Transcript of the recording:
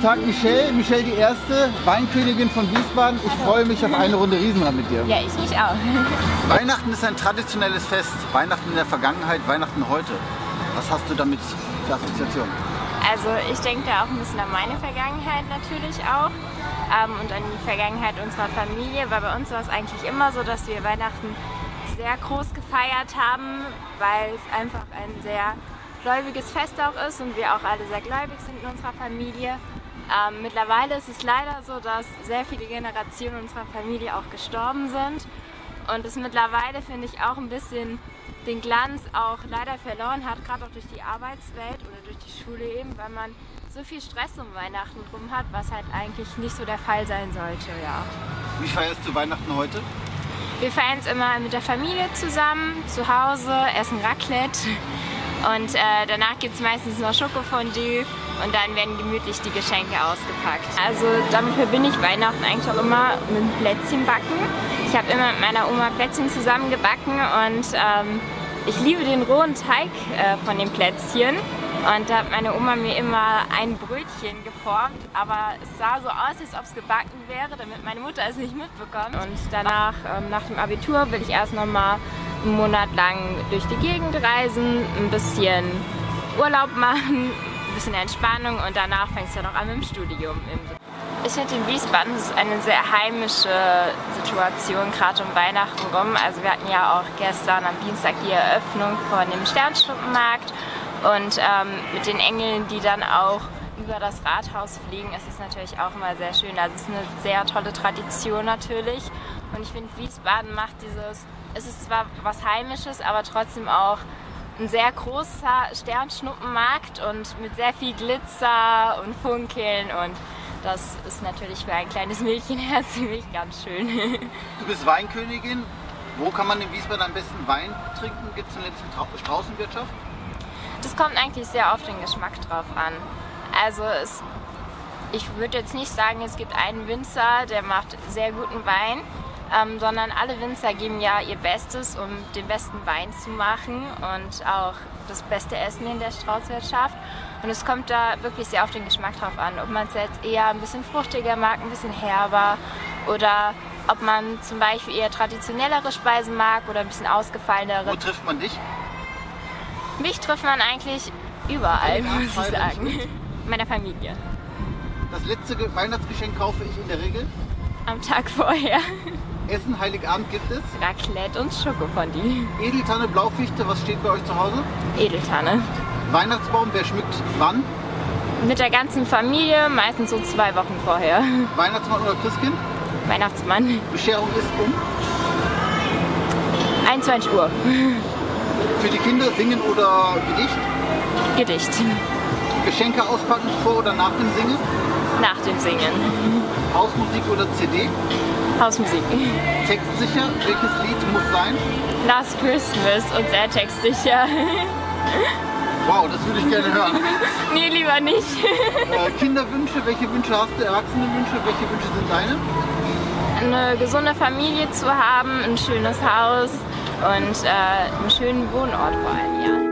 Tag Michelle, Michelle die erste Weinkönigin von Wiesbaden. Ich freue mich auf eine Runde Riesenrad mit dir. Ja, ich mich auch. Weihnachten ist ein traditionelles Fest. Weihnachten in der Vergangenheit, Weihnachten heute. Was hast du damit für Assoziation? Also ich denke da auch ein bisschen an meine Vergangenheit natürlich auch ähm, und an die Vergangenheit unserer Familie, weil bei uns war es eigentlich immer so, dass wir Weihnachten sehr groß gefeiert haben, weil es einfach ein sehr gläubiges Fest auch ist und wir auch alle sehr gläubig sind in unserer Familie. Ähm, mittlerweile ist es leider so, dass sehr viele Generationen unserer Familie auch gestorben sind und es mittlerweile, finde ich, auch ein bisschen den Glanz auch leider verloren hat, gerade auch durch die Arbeitswelt oder durch die Schule eben, weil man so viel Stress um Weihnachten rum hat, was halt eigentlich nicht so der Fall sein sollte, ja. Wie feierst du Weihnachten heute? Wir feiern es immer mit der Familie zusammen, zu Hause, essen Raclette und äh, danach gibt es meistens noch Schokofondue und dann werden gemütlich die Geschenke ausgepackt. Also damit verbinde ich Weihnachten eigentlich auch immer mit Plätzchenbacken. Ich habe immer mit meiner Oma Plätzchen zusammengebacken und ähm, ich liebe den rohen Teig äh, von den Plätzchen. Und da hat meine Oma mir immer ein Brötchen geformt, aber es sah so aus, als ob es gebacken wäre, damit meine Mutter es nicht mitbekommt. Und danach, ähm, nach dem Abitur, will ich erst noch mal einen Monat lang durch die Gegend reisen, ein bisschen Urlaub machen, ein bisschen Entspannung und danach fängt es ja noch an mit dem Studium. Ich finde in Wiesbaden ist eine sehr heimische Situation, gerade um Weihnachten rum. Also wir hatten ja auch gestern am Dienstag die Eröffnung von dem Sternschnuppenmarkt und ähm, mit den Engeln, die dann auch über das Rathaus fliegen, ist es natürlich auch immer sehr schön. Also es ist eine sehr tolle Tradition natürlich. Und ich finde, Wiesbaden macht dieses, es ist zwar was Heimisches, aber trotzdem auch ein sehr großer Sternschnuppenmarkt und mit sehr viel Glitzer und Funkeln und das ist natürlich für ein kleines Mädchenherz ziemlich ganz schön. Du bist Weinkönigin. Wo kann man in Wiesbaden am besten Wein trinken? Gibt es eine Straußenwirtschaft? Das kommt eigentlich sehr auf den Geschmack drauf an. Also es, ich würde jetzt nicht sagen, es gibt einen Winzer, der macht sehr guten Wein, ähm, sondern alle Winzer geben ja ihr Bestes, um den besten Wein zu machen und auch das beste Essen in der Straußwirtschaft. Und es kommt da wirklich sehr auf den Geschmack drauf an, ob man es jetzt eher ein bisschen fruchtiger mag, ein bisschen herber oder ob man zum Beispiel eher traditionellere Speisen mag oder ein bisschen ausgefallenere. Wo trifft man dich? Mich trifft man eigentlich überall, muss ich sagen. Meiner Familie. Das letzte Weihnachtsgeschenk kaufe ich in der Regel? Am Tag vorher. Essen, Heiligabend gibt es? Raclette und Schokofondue. Edeltanne, Blaufichte, was steht bei euch zu Hause? Edeltanne. Weihnachtsbaum, wer schmückt wann? Mit der ganzen Familie, meistens so zwei Wochen vorher. Weihnachtsmann oder Christkind? Weihnachtsmann. Bescherung ist um? 21 Uhr. Für die Kinder singen oder Gedicht? Gedicht. Geschenke auspacken vor oder nach dem Singen? Nach dem Singen. Hausmusik oder CD? Hausmusik. Textsicher, welches Lied muss sein? Last Christmas und sehr textsicher. Wow, das würde ich gerne hören. nee, lieber nicht. Äh, Kinderwünsche, welche Wünsche hast du? Erwachsenenwünsche, welche Wünsche sind deine? Eine gesunde Familie zu haben, ein schönes Haus und äh, einen schönen Wohnort vor allem, ja.